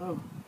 嗯。